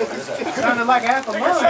Sounded like half a month.